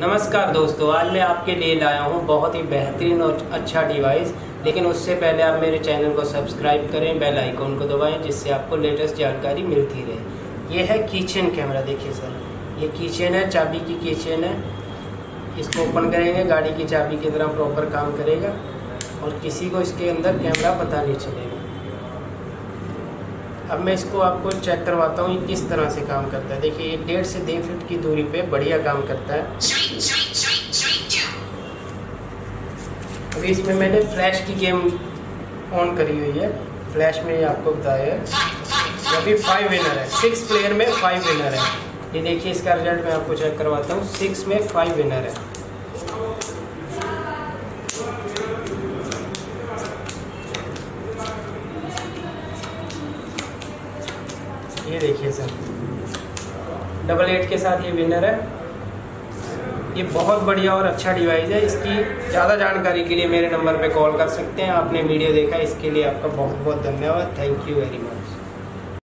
नमस्कार दोस्तों, आज मैं आपके लिए लाया हूँ बहुत ही बेहतरीन और अच्छा डिवाइस लेकिन उससे पहले आप मेरे चैनल को सब्सक्राइब करें बेल आइकॉन को दबाएँ, जिससे आपको लेटेस्ट जानकारी मिलती रहे। ये है किचन कैमरा देखिए सर। ये किचन है, चाबी की किचन है। इसको ओपन करेंगे, गाड़ी की चाबी की तरह प्रॉपर काम करेगा, और किसी को इसके अंदर कैमरा पता नहीं चलेगा। अब मैं इसको आपको चेक करवाता हूँ किस तरह से काम करता है। देखिए, ये डेढ़ से डेढ़ फीट की दूरी पे बढ़िया काम करता है। अभी इसमें मैंने फ्लैश की गेम ऑन करी हुई है। फ्लैश में ये आपको बताया है। अभी फाइव विनर है। सिक्स प्लेयर में फाइव विनर है। ये देखिए, इसका रिज़ल्ट मैं आपको चेक करवाता हूँ। सिक्स में फाइव विनर है। ये देखिए सर। डबल एट के साथ ये विनर है। ये बहुत बढ़िया और अच्छा डिवाइस है। इसकी ज़्यादा जानकारी के लिए मेरे नंबर पे कॉल कर सकते हैं। आपने वीडियो देखा, इसके लिए आपका बहुत बहुत धन्यवाद। Thank you very much